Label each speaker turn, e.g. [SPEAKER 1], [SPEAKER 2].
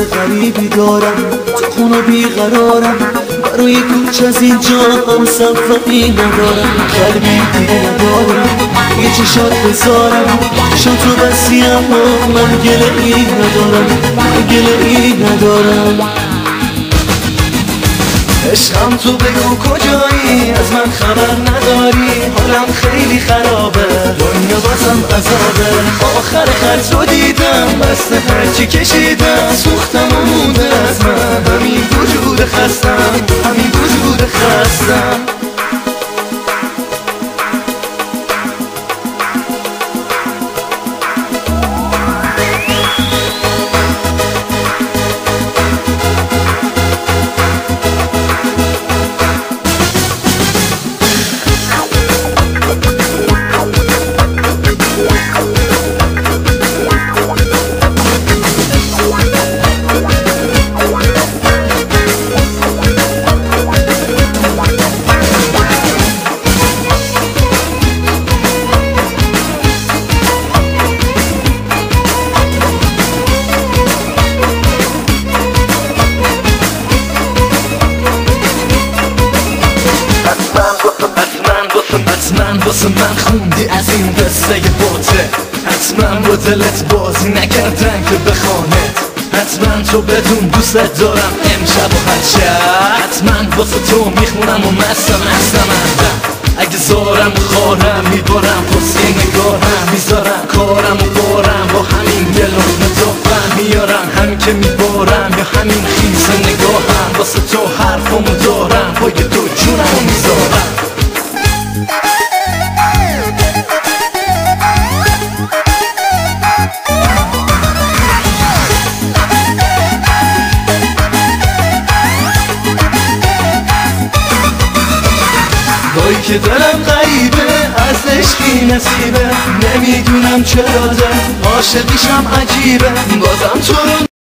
[SPEAKER 1] غریبی دارم تو خونو بیقرارم. برای کوچ از اینجا هم سفری ندارم. قلبی دیگه ندارم یه چشات بذارم. چشات رو بسی اما من گله ای ندارم من گله ای ندارم. عشقم تو بگو کجایی؟ از من خبر نداری؟ حالم خیلی خرابه. دنیا بازم عذابه آخر خرج رو دیدم بسته هرچی کشیدم سوختم و مونده از من همین حتما واسه من خوندی از این قصه بوته حتما با دلت بازی نکردن که بخوانت حتما تو بدون دوست دارم امشب و هرچه. حتما واسه تو می‌خونم و مستم مستم اگه زارم خارم میبارم پسی نگارم. می‌ذارم کارم و بارم با همین دل و میارم همین که میبارم یا همین خیز نگاهم. واسه تو حرفمو دارم پای تو جونمو می‌ذارم. وای که دلم غریبه از عشقی نصیبه. نمی‌دونم چرا ده عاشقیشم عجیبه. بازم تو